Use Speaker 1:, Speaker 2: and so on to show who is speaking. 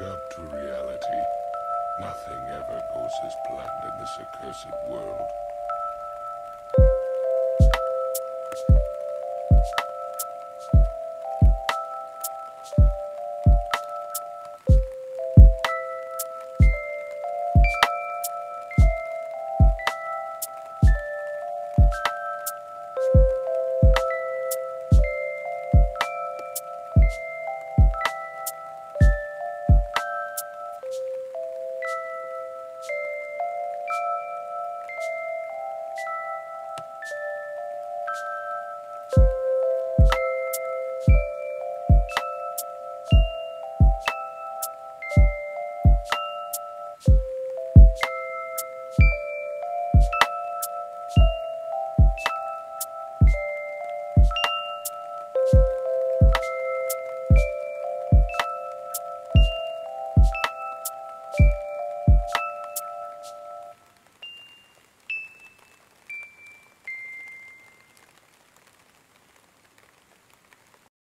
Speaker 1: Wake up to reality. Nothing ever goes as planned in this accursed world.